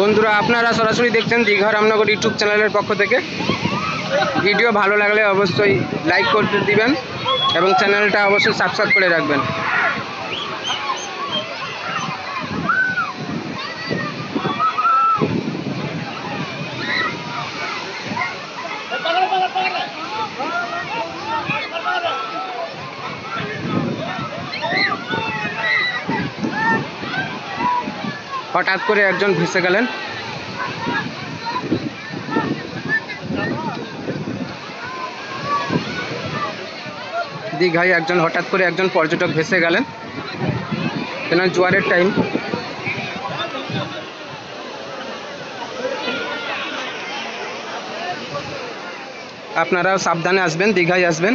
বন্ধুরা, আপনারা সরাসরি দেখছেন দীঘা রামনগর ইউটিউব চ্যানেলের পক্ষ থেকে। ভিডিও ভালো লাগলে অবশ্যই লাইক করতে দিবেন এবং চ্যানেলটা অবশ্যই সাবস্ক্রাইব করে রাখবেন। হঠাৎ করে একজন ভেসে গেলেন। দীঘায় একজন, হঠাৎ করে একজন পর্যটক ভেসে গেলেন। কেন জোয়ারের টাইম আপনারাও সাবধানে আসবেন, দীঘায় আসবেন।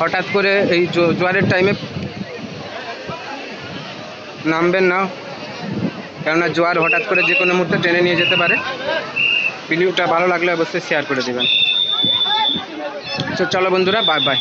হঠাৎ করে এই জোয়ারের টাইমে নামবেন না। কেননা জোয়ার হঠাৎ করে যে কোনো মুহূর্তে টেনে নিয়ে যেতে পারে। ভিডিওটা ভালো লাগলে অবশ্যই শেয়ার করে দেবেন। আচ্ছা, চলো বন্ধুরা বাই বাই